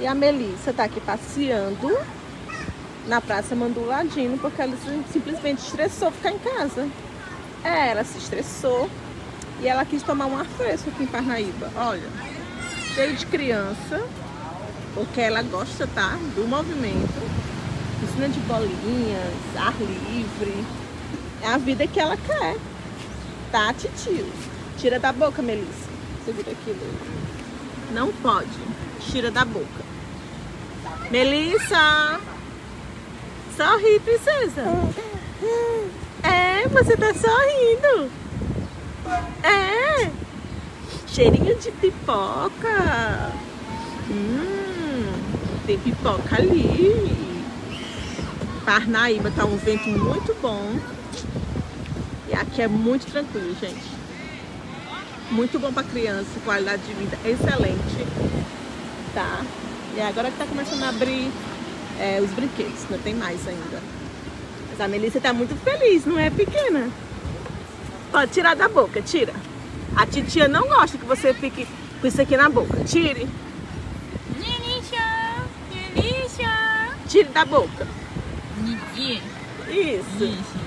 E a Melissa tá aqui passeando na Praça Manduladino porque ela simplesmente estressou ficar em casa. É, ela se estressou e ela quis tomar um ar fresco aqui em Parnaíba. Olha, cheio de criança, porque ela gosta, tá? Do movimento. Piscina de bolinhas, ar livre. É a vida que ela quer. Tá, titio? Tira da boca, Melissa. Segura aqui, Lula. Não pode. Tira da boca. Melissa! Sorri, princesa. É, você tá sorrindo. É. Cheirinho de pipoca. Hum, tem pipoca ali. Parnaíba tá um vento muito bom. E aqui é muito tranquilo, gente. Muito bom para criança, qualidade de vida excelente. Tá? E agora que tá começando a abrir é, os brinquedos, não tem mais ainda. Mas a Melissa tá muito feliz, não é pequena? Pode tirar da boca, tira. A titia não gosta que você fique com isso aqui na boca. Tire. Delícia! Delícia! Tire da boca. Isso. Isso. Isso.